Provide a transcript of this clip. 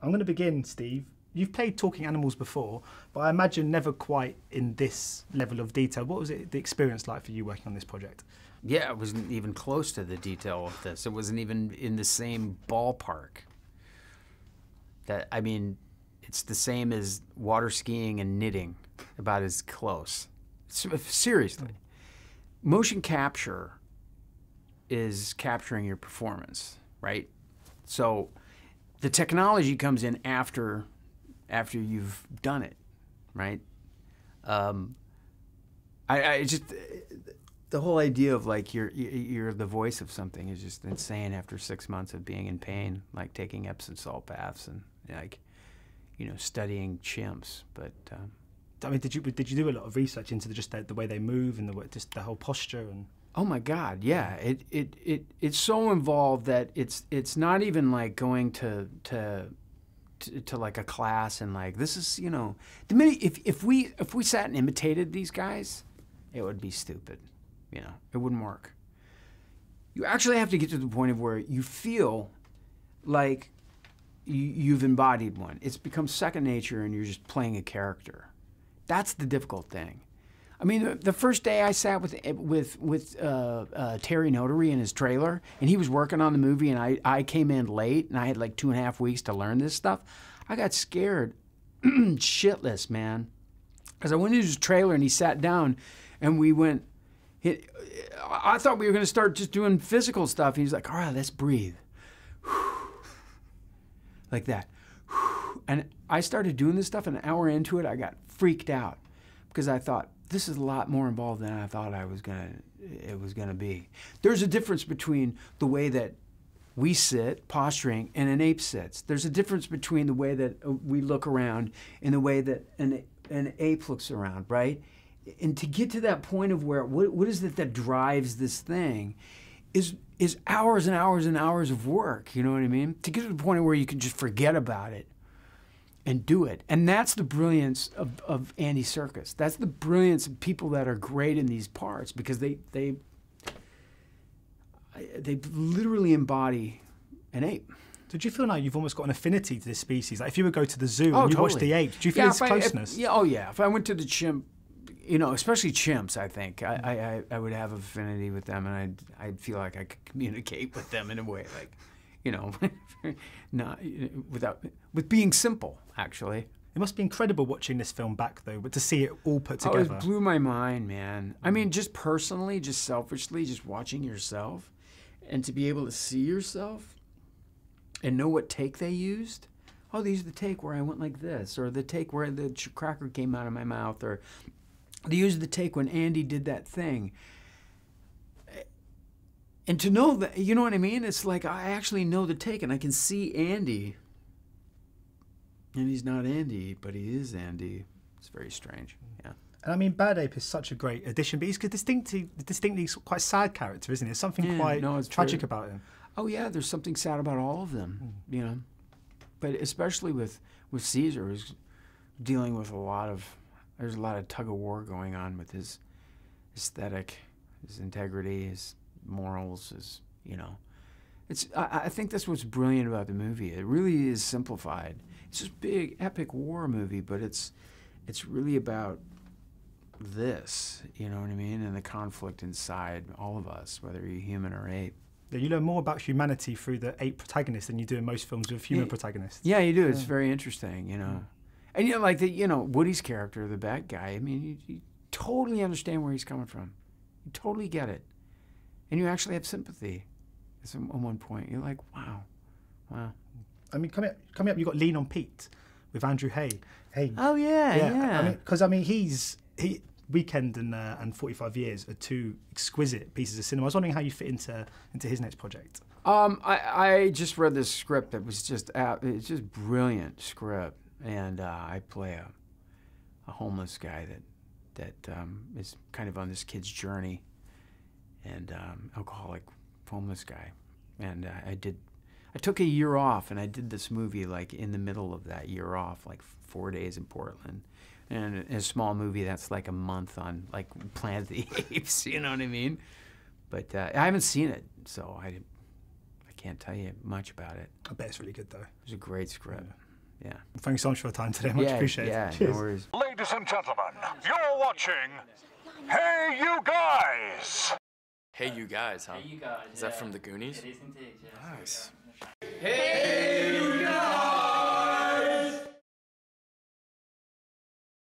I'm going to begin, Steve. You've played talking animals before, but I imagine never quite in this level of detail. What was it the experience like for you working on this project? Yeah, it wasn't even close to the detail of this. It wasn't even in the same ballpark. That I mean, it's the same as water skiing and knitting, about as close. Seriously, motion capture is capturing your performance, right? So the technology comes in after after you've done it, right? Um, I, I just the whole idea of like you're you're the voice of something is just insane after six months of being in pain, like taking Epsom salt baths and like you know studying chimps. But um, I mean, did you did you do a lot of research into the, just the, the way they move and the just the whole posture and? Oh my God, yeah. It, it, it, it's so involved that it's, it's not even like going to, to, to, to, like a class and like, this is, you know, the minute, if, if we, if we sat and imitated these guys, it would be stupid. You know, it wouldn't work. You actually have to get to the point of where you feel like you, have embodied one. It's become second nature and you're just playing a character. That's the difficult thing. I mean, the first day I sat with with with uh, uh, Terry Notary in his trailer, and he was working on the movie, and I, I came in late, and I had like two and a half weeks to learn this stuff. I got scared, shitless, man, because I went into his trailer, and he sat down, and we went. He, I thought we were going to start just doing physical stuff. He's like, "All right, let's breathe," like that, and I started doing this stuff. An hour into it, I got freaked out because I thought this is a lot more involved than I thought I was gonna it was gonna be. There's a difference between the way that we sit posturing and an ape sits. There's a difference between the way that uh, we look around and the way that an an ape looks around, right? And to get to that point of where what, what is it that drives this thing is is hours and hours and hours of work, you know what I mean? To get to the point where you can just forget about it and do it. And that's the brilliance of, of Andy Serkis. That's the brilliance of people that are great in these parts because they they they literally embody an ape. Did you feel like you've almost got an affinity to this species? Like if you would go to the zoo oh, and you totally. watch the ape, do you feel yeah, this closeness? I, if, yeah, oh yeah. If I went to the chimp, you know, especially chimps, I think I, I, I would have affinity with them, and I'd I'd feel like I could communicate with them in a way like you know, not without with being simple. Actually, it must be incredible watching this film back though, but to see it all put together. Oh, it blew my mind, man. I mm. mean, just personally, just selfishly, just watching yourself, and to be able to see yourself, and know what take they used. Oh, these are the take where I went like this, or the take where the cracker came out of my mouth, or they used the take when Andy did that thing and to know that, you know what I mean? It's like I actually know the take and I can see Andy. And he's not Andy, but he is Andy. It's very strange. Yeah. And I mean, Bad Ape is such a great addition, but he's a distinctly, distinctly quite sad character, isn't he? There's something yeah, quite no, tragic about him. Oh yeah, there's something sad about all of them, mm. you know. But especially with with Caesar, who's dealing with a lot of there's a lot of tug of war going on with his aesthetic, his integrity, his morals is you know it's I, I, think that's what's brilliant about the movie it really is simplified it's this big epic war movie but it's it's really about this you know what i mean and the conflict inside all of us whether you're human or ape yeah, you learn more about humanity through the ape protagonist than you do in most films with human yeah, protagonists. Yeah, you do. It's yeah. very interesting, you know. Yeah. And you know, like the you know Woody's character, the bad guy. I mean, you, you totally understand where he's coming from. You totally get it and you actually have sympathy. At one point, you're like, wow, wow. I mean, coming up, coming up, you got Lean on Pete with Andrew Haigh. Hey. Oh yeah, yeah. yeah. I mean, because I mean, he's he Weekend and uh, and 45 Years are two exquisite pieces of cinema. I was wondering how you fit into into his next project. Um, I, I just read this script that was just it's just brilliant script, and uh, I play a a homeless guy that that um, is kind of on this kid's journey and um, alcoholic homeless guy. And uh, I did, I took a year off and I did this movie like in the middle of that year off, like four days in Portland. And in a small movie that's like a month on like Planet of the Apes, you know what I mean? But uh, I haven't seen it, so I, I can't tell you much about it. I bet it's really good though. It was a great script. Yeah. Yeah. Thanks so much for your time today. Much yeah, appreciated. Yeah, Cheers. no worries. Ladies and gentlemen, you're watching Hey You Guys! Hey, you guys, huh? Hey, you guys. Is yeah. that from the Goonies? It is indeed, yes. Nice. Hey!